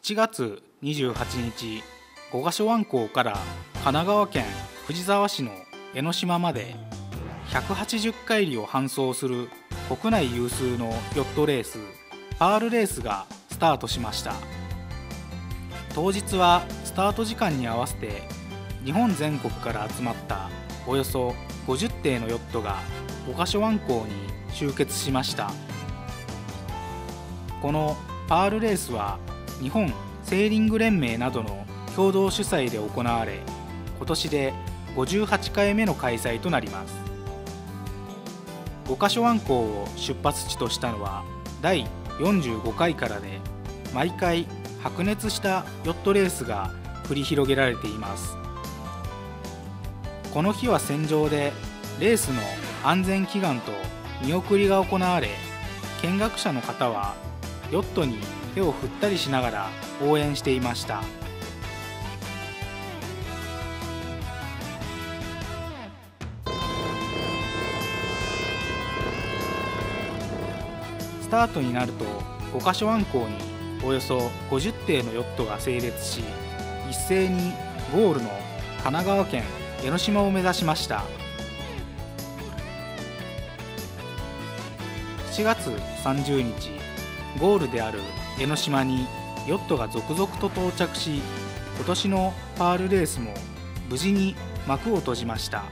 7月28日五ヶ所湾港から神奈川県藤沢市の江ノ島まで180海里を搬送する国内有数のヨットレースパールレースがスタートしました。当日はスタート時間に合わせて日本全国から集まったおよそ50艇のヨットが五ヶ所湾港に集結しました。このパールレースは日本セーリング連盟などの共同主催で行われ今年で58回目の開催となります。五ヶ所湾港を出発地としたのは第45回からで毎回白熱したヨットレースが繰り広げられています。この日は戦場でレースの安全祈願と見送りが行われ見学者の方はヨットに手を振ったりしながら応援していました。スタートになると五ヶ所湾港におよそ50艇のヨットが整列し一斉にゴールの神奈川県江ノ島を目指しました。7月30日ゴールである江ノ島にヨットが続々と到着し今年のパールレースも無事に幕を閉じました。